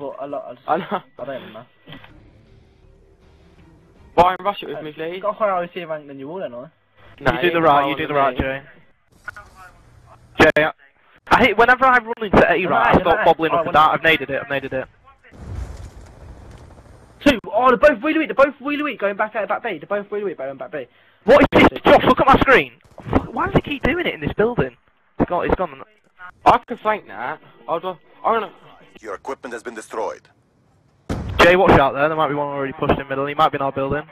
but a lot. I, just, I know. I don't even know. Ryan, rush it with me, uh, please. You've got a higher IC rank than you all, then, I. No, you do the right, you do the right. Jay. Jay, I, I hate whenever I run into A right, I Right, start right. bobbling up and when- down. I've naded it, I've naded it. Two. Oh, they're both really weak. They're both really weak. Going back out back B. They're both really weak. Going back B. What is this? Josh, look at my screen. Why does it keep doing it in this building? It's gone, it's gone. I can flank that. I'll do. I'm gonna. Your equipment has been destroyed. Jay, watch out there. There might be one already pushed in the middle. He might be in our building.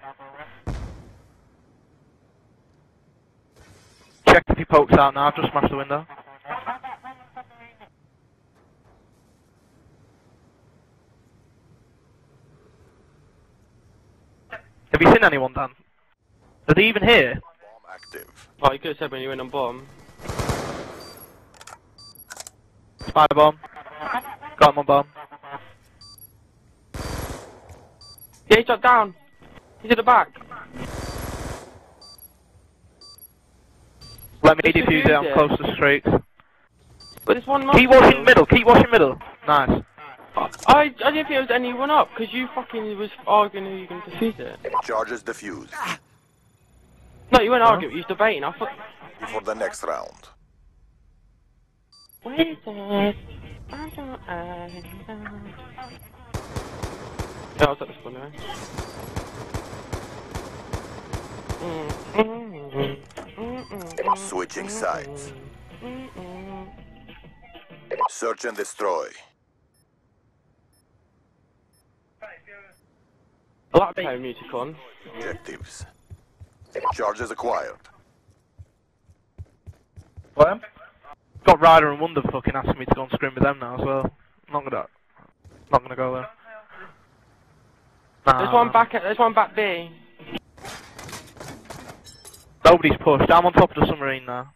Check if he pokes out now. I've just smashed the window. Have you seen anyone, Dan? Are they even here? Bomb active. Oh, you could have said when you went on bomb. Spider bomb. Got him on bomb. Yeah, he shot down. He's at the back. Let me Just defuse it. I'm close to streaks. But this one. Keep must- watching middle. Keep watching middle. Nice. I I didn't think there was anyone up because you fucking was arguing who you can defuse it. Charges defused. Ah. No, you weren't arguing. You was debating. I thought. For the next round. Wait it. I don't I Yeah, I was at this one anyway. Switching sides. Search and destroy. I like playing music on. Objectives. Charges acquired. What? Got Ryder and Wonder fucking asking me to go on scrim with them now as well. Not gonna, not gonna go there. Nah, There's one back. At, there's one back B. Nobody's pushed. I'm on top of the submarine now.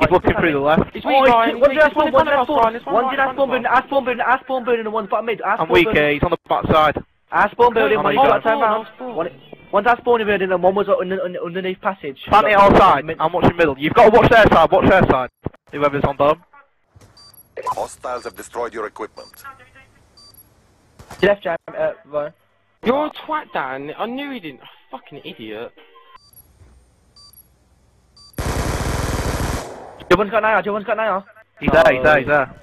He's Oh, looking through the left. He's Oh, weak, he's Ryan. one He's did I weak. spawn, There's one one did I in front of us, spawn, Ryan. There's one one did I right in spawn front building, of I us. spawn building, I spawn building, and one spot mid, I I'm weak building. Eh? He's on the back side. I spawn building, Oh, one you got got turn it. round. Spawn. One, one's I spawn building and one was under, under, underneath passage. Plant it outside. I'm watching middle. You've got to watch their side. Watch their side. Whoever's on bomb. Hostiles have destroyed your equipment. Left jam, uh, Ryan. You're a twat, Dan. I knew he didn't. Fucking idiot. The one's got an eye, the one's got an eye. He's there. He's there. He's there.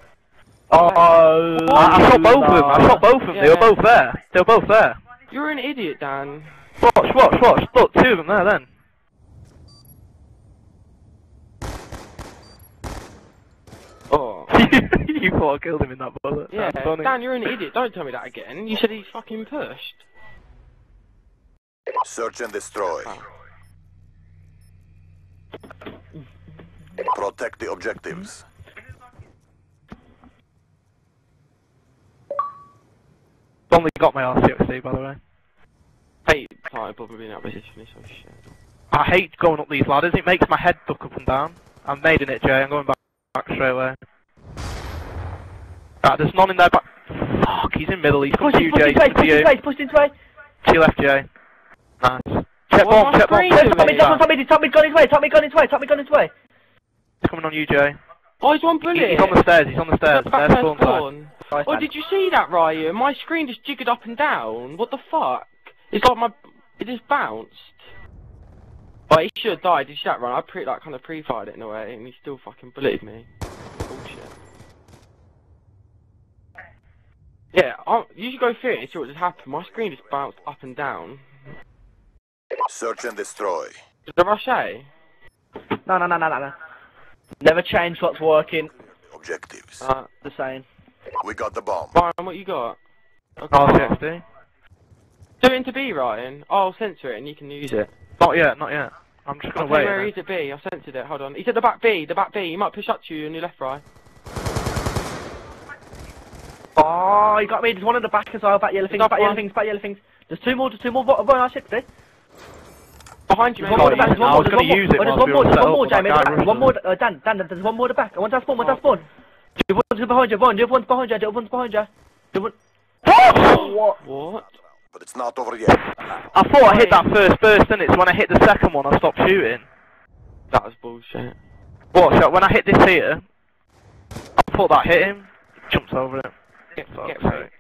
Oh, I, I shot both of them. I shot both of them. They were both there. They were both there. You're an idiot, Dan. Watch, watch, watch. Look, two of them there then. Oh. you thought I killed him in that bullet. Yeah, That's funny. Dan, you're an idiot. Don't tell me that again. You said he's fucking pushed. Search and destroy. Oh. Protect the objectives. Only got my RCXD by the way. Hey, sorry, probably in that position. It's so shit. I hate going up these ladders. It makes my head duck up and down. I'm made in it, Jay. I'm going back, back straight away. Right, there's none in there. Back. Fuck, he's in middle. He's come Push to you, push Jay. push He's to it, you. push it, push it. To your left, Jay. Nice. Check What's bomb, check bomb. screen check doing? bomb. Tommy, Tommy, Tommy, Tommy, gone his way, Tommy, gone his way, Tommy, gone his way. He's coming on you, Jay. Oh, he's one He- bullet. He's on the stairs. He's on the stairs. Back There's there, spawn spawn. Oh, did you see that, Ryan? My screen just jiggered up and down. What the fuck? It's like my... It just bounced. Oh, he should have died. Did you see that, Ryan? I pre like kind of pre-fired it in a way, and he still fucking bulleted me. Bullshit. Yeah, i you should go through it and see what just happened. My screen just bounced up and down. Search and destroy. Did the rush A? No, no, no, no, no, no. Never change what's working. Objectives. Uh, The same. We got the bomb. Ryan, what you got? Okay. RCXD. Do it into B, Ryan. Oh, I'll censor it and you can use it. Not yet. Not yet. I'm just gonna tell wait. where then. he's at B. I censored it. Hold on. He's at the back B. The back B. He might push up to you on your left, right. Oh, you got me. There's one at the back as well. Back yellow things, Stop back yellow things, back yellow things. There's two more, there's two more. What, what, I sixty? Behind you, There's one more back. There's one I more. was There's gonna one more. use it Oh, There's whilst one more. There's one more, Jamie. at the guy back. rushed One more. Uh, Dan, Dan. There's one more at the back. One's that spawn. One's that spawn. The one's behind you. One. The other one's behind you. The other one's behind you. The one. What? What? But it's not over yet. I thought I hit that first burst, and it's when I hit the second one, I stopped shooting. That was bullshit. Watch out, when I hit this here, I thought that hit him, he jumps over it. Get, Fuck's get raped.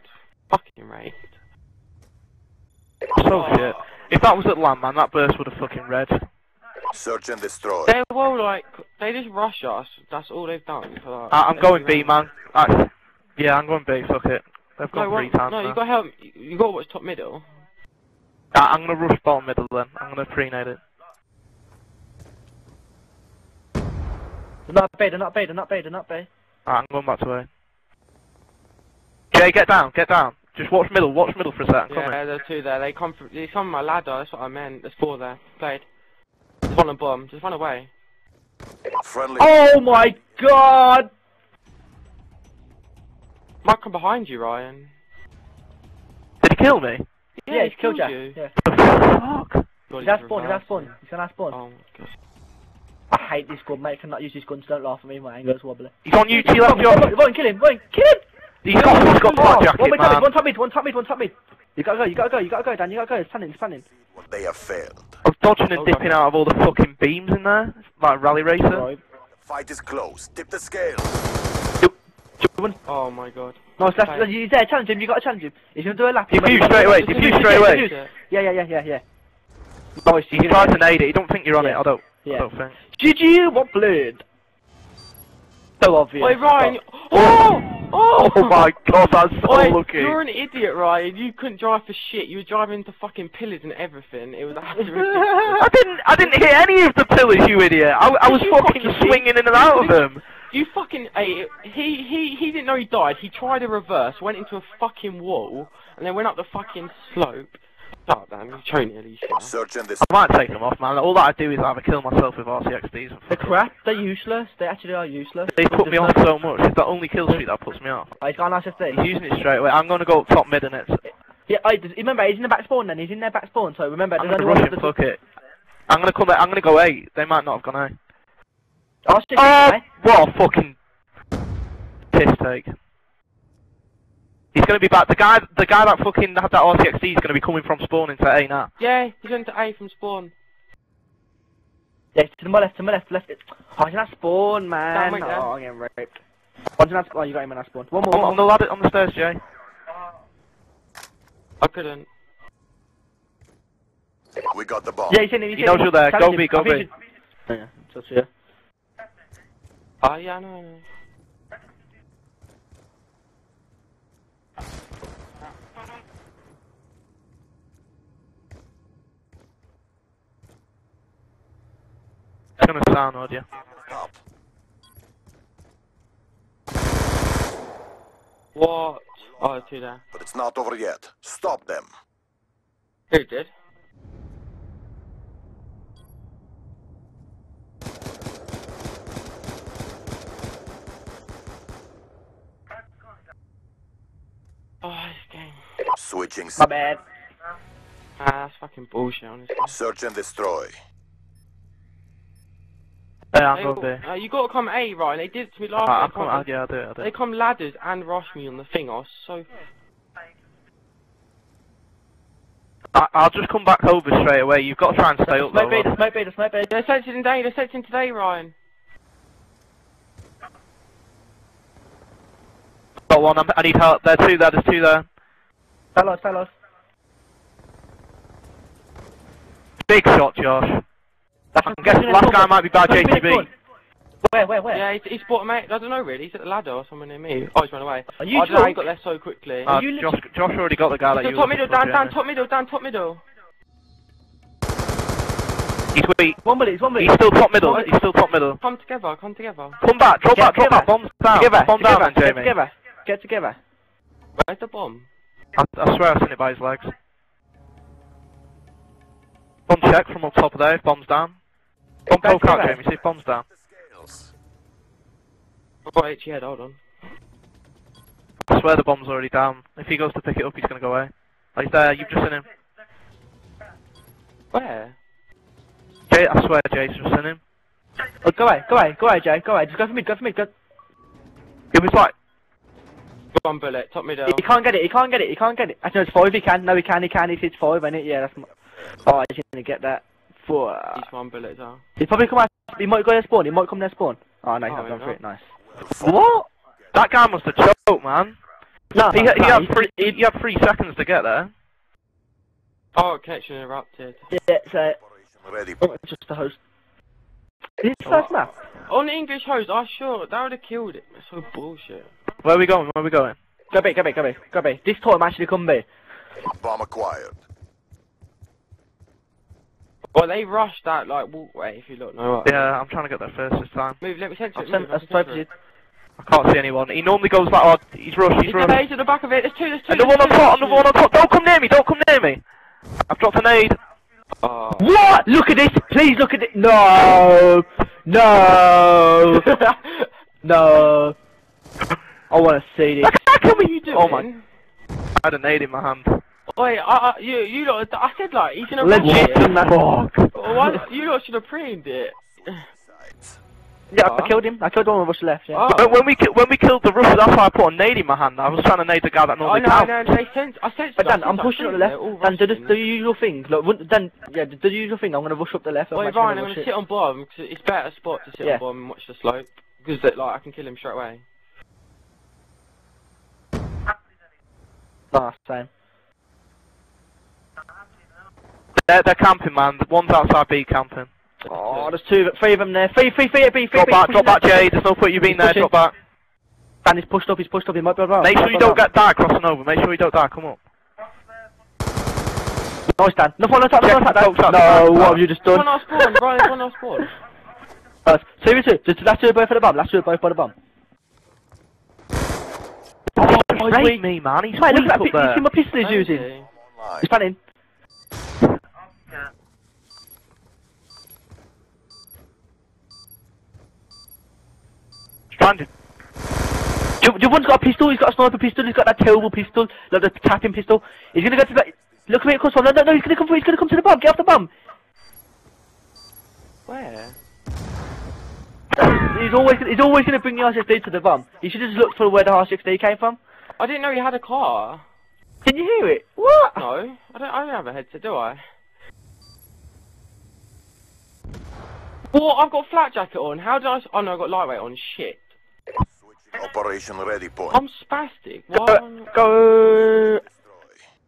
Fucking raped. So shit. If that was at land, man, that burst would have fucking red. Search and destroy. They well like they just rush us. That's all they've done. For, like, I, I'm going B, man. I, yeah, I'm going B. Fuck it. They've No, gone what, three times no, now. you got to help. You got to watch top middle. I, I'm gonna rush bottom middle then. I'm gonna pre-nade it. They're not B, they're not B, they're not B, they're not B. Alright, I'm going back to A. Jay, get down, get down. Just watch middle, watch middle for a second. Come Yeah, in. there's two there. They come from. They come from my ladder. That's what I meant. There's four there. Played. There's one on bomb. Just run away. Friendly. Oh my god! Might come behind you, Ryan. Did he kill me? Yeah, he's killed you. you. Yeah. The fuck? God, He's he's at spawn, he's at reversed. spawn. He's gonna spawn. Oh my god. I hate this gun, mate. Cannot use this gun, so don't laugh at me, my anger's wobbly. He's on UT left, Come Josh. on, come on, kill him, go on, kill him! He's got, he's got flat Oh, jacket, one mid, top mid, man. one top mid, one top mid, one top mid. You gotta go, you gotta go, you gotta go, Dan, you gotta go. It's planning, it's planning. They have failed. I was dodging and Oh, dipping God. out of all the fucking beams in there. Like rally racer. Right. Fight is close. Tip the scale. Oh my god. No, so that's, Right. he's there, challenge him, you gotta challenge him. He's gonna do a lap. Diffuse straight away, Just diffuse straight away. do. Yeah, yeah, yeah, yeah, yeah. Nice, He tried to nade it, he don't think you're on Yeah. it, I don't, I don't think. GG, what blood? So obvious. Wait, Ryan. you- Oh! Oh! Oh my god, that's so Oi, lucky. You're an idiot, Ryan. You couldn't drive for shit. You were driving into fucking pillars and everything. It was absolutely. I didn't, I didn't hit any of the pillars, you idiot. I, I was fucking fucking swinging in and out of them. You fucking hey, he he he didn't know he died. He tried a reverse, went into a fucking wall, and then went up the fucking slope. Stop, damn, you showing at least. Search and I might take them off, man. All that I do is either kill myself with RCXDs. and They're it. crap, they're useless, they actually are useless. They put me There's off so much. It's the only kill streak that puts me off. Oh, he's got an RCXD. He's using it straight away. I'm gonna go up top mid and it's. Yeah, I, remember, he's in the back spawn then, he's in their back spawn, so remember, I'm there's gonna only one rush of him. Fuck it. I'm gonna come. I'm gonna go A. They might not have gone A. Oh, shit, Oh, eh? what a fucking piss take. He's gonna be back. The guy, the guy that fucking had that RCXD is gonna be coming from spawn into A now. Yeah, he's going to A from spawn. Yeah, to my left, to my left, left. Oh, he's in that spawn, man. Down, oh, I'm getting raped. One's in that spawn, oh, you got him in that spawn. One more, On, one on the ladder, on the stairs, Jay. I couldn't. We got the bomb. Yeah, he's in him, he's He in knows you're there. Challenge Go B, him. go I think B. Yeah, so yeah. Ah, oh yeah, I know. I know. It's gonna sound odd, yeah. Up. What? Oh, there's two there. But it's not over yet. Stop them. Who did? Oh, this game. Switching. My bad. Ah, that's fucking bullshit, honestly. Search and destroy. Yeah, I'm They going B. got- uh, you got to come A, Ryan. They did it to me last Alright, I'm time. coming. I'll- Yeah, I'll do it. I'll do They come ladders and rush me on the thing. I was so. I, I'll just come back over straight away. You've got to try and stay up Smoke though. B, the lad. smoke B, the smoke B. They're sensing today. They're sensing today, Ryan. Got one. I'm, I need help. There two there. There's two there. Fellows, fellows. Big shot, Josh. That's I'm guessing last guy might be bad JTB. Where, where, where? Yeah, he's, he's bought a mate. I don't know really. He's at the ladder or somewhere near me. Oh, he's run away. Are you I don't know how he got there so quickly. Uh, you Josh, Josh already got the guy that you top were middle, looking down, down, top middle, down, top middle. He's weak. One minute, it's one minute. He's still top middle. He's still top middle. Come together, come together. Come back. Drop Get back. Drop together. back. Bombs down. Together, Bomb together, down, then, get together. Get together. Where's the bomb? I, I swear I've seen it by his legs. Bomb check from up top of there. If bomb's down. Bomb Back poke out, together. Jamie. See if bomb's down. Scales. I've got itchy head, hold on. I swear the bomb's already down. If he goes to pick it up, he's gonna go away. Oh, he's there. You've just seen him. Where? Jay, I swear, Jay's just seen him. Oh, go away, go away, go away, Jay, go away. Just go for me, go for me, go. It was like One bullet, top middle. He can't get it, he can't get it, he can't get it. Actually, no, it's five, he can. No, he can, he can. If hits five, ain't it? Yeah, that's. m- Oh, he's gonna get that. Four. Uh, he's one bullet as well. He's probably come out. He might go there spawn. He might come there spawn. Oh no, he's Oh, not gone no. for it. Nice. what? That guy must have choked, man. No, He, no, he, had three, he, he had three seconds to get there. Oh, connection interrupted. Yeah, so Operation uh, ready. oh, just the host. His first map. On the English host, I sure that would have killed it. That's so bullshit. Where are we going? Where are we going? Go B, go B, go B, go B. This time actually come B. Bomb acquired. Well, they rushed that like walkway. If you look, no. Right. Yeah, I'm trying to get there first this time. Move. Let me censor I've it. sent Move, a let me sniper it. I can't see anyone. He normally goes that oh, he's rushed, he's He's rushed. there, he's at the back of it. There's two. There's two. And the one on top, and the one on top. Don't come near me, don't come near me. I've dropped a nade. Oh. What? Look at this! Please look at it! No! No! no! I want to see this. what are you doing? Oh my- I had a nade in my hand. Wait, I, I, you, you lot, I said like he's gonna Legit. rush it. Fuck. Why, you lot should have preamed it. Yeah? I killed him. I killed one of us left. Yeah. Oh. When, when we when we killed the roofer, that's why I put a nade in my hand. I was trying to nade the guy that normally know, I counts. know, they sense, I sense But Dan, I'm pushing up the left. Dan, do the, usual thing. Look, Dan, yeah, do the usual thing. I'm gonna rush up the left. Wait, Ryan, I'm gonna it. sit on bottom because it's better spot to sit on bottom and watch the slope because like I can kill him straight away. Nah, same. They're, they're camping, man. The one's outside B camping. Oh, there's two, three of them there. Three, three, three, three, three. Drop three, back, drop back, there. Jay. There's no point you being there. pushing. Drop back. And he's pushed up. He's pushed up. He might be around. Make sure you don't get die crossing over. Make sure you don't die. Come up. Nice, Dan. No, no, top, no, Check top, Dan. No, what have you just done? One done? off spawn, Ryan, one off spawn. Nice. Two two. Just let's do it both for the bomb. Let's do it both for the bomb. Oh, he's he's raped me, man. He's Mate, look at that. You see my pistol he's using. He's panning. Trying to- Ju- Juwan's got a pistol, he's got a sniper pistol, he's got that terrible pistol, like the tapping pistol. He's gonna go to the... Look at me across one. No, no, no, he's gonna come through, he's gonna come to the bomb, get off the bomb. Where? He's always, he's always gonna bring the RSD to the bomb. You should have just looked for where the R60 came from. I didn't know you had a car. Can you hear it? What? No, I don't. I don't have a headset, do I? Well, I've got a flat jacket on. How did I? Oh no, I got lightweight on. Shit. Operation ready point. I'm spastic. Why? Go, go...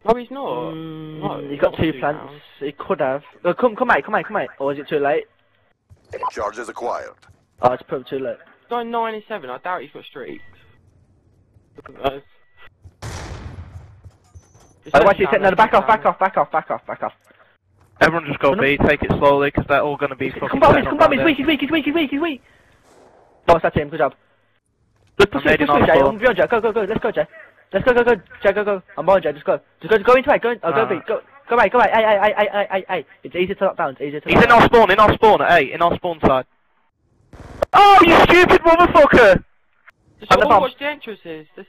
No, he's not. Mm, no, he's got not two two plants. pounds. He could have. Uh, come, come out, come out, come out. Or is it too late? Charges acquired. Oh, it's probably too late. Guy nine and seven. I doubt he's got streaks. It's Oh, not actually, down, no, back off, back off, back off, back off, back off. Everyone just go No. B. Take it slowly, because they're all going to be fucking Come bomb, come up bomb, he's weak, he's weak, he's weak, he's weak, he's weak. Nice, that's him, good job. Look, push I'm through, push heading through, on Jay. I'm beyond Jay, go, go, go, let's go, Jay. Let's go, go, go, Jay, go, go. I'm behind Jay, just go. Just go, go into it, go, in, oh, go, Ah. B, go, go away, go away, ay, ay, ay, ay, ay, ay, ay. It's easy to lock down, it's easy to He's lock in down. our spawn, in our spawn at 8, in our spawn side. Oh, you stupid motherfucker! Just On the oh, bomb. watch the entrances. This...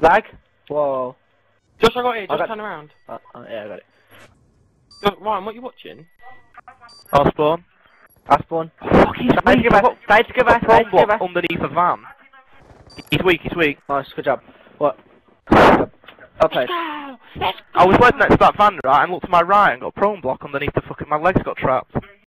Lag? Whoa. Josh, I got it. Just got- turn around. Oh, oh, yeah, I got it. Look, Ryan, what are you watching? Our spawn. I spawn. Fuck, he's Stay weak. together, I've got- stay I've together, got stay prom block underneath a van. He's weak, he's weak. Nice, good job. What? Well played. Go! Let's I was led next to that van, right, and looked to my right and got a prone block underneath the fucking... My legs got trapped.